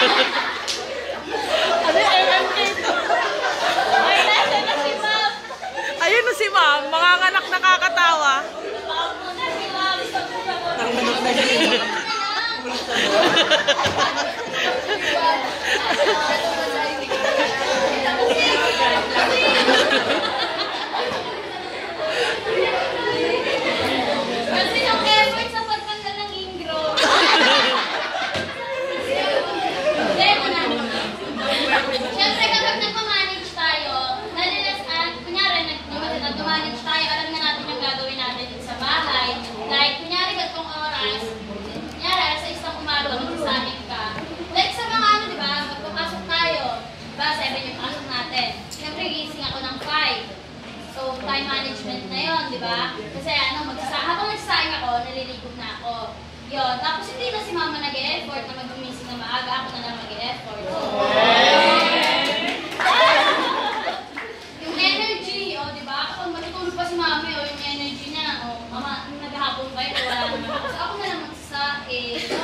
ano yung MMK to? Ay, na si ma'am. Ayun na si ma'am. Mga nakakatawa. time management na yon, di ba? Kasi ano, magsasa habang nagsasayang ako, naliligo na ako. Yun. Tapos hindi na si mama nag-e-effort na magumising na maaga, ako na lang mag-e-effort. So, yung energy, oh, di ba? Kapag matutulog pa si mama, oh, yung energy niya, oh, mama, naghahapon pa yun, wala naman. So, ako na lang magsasaing.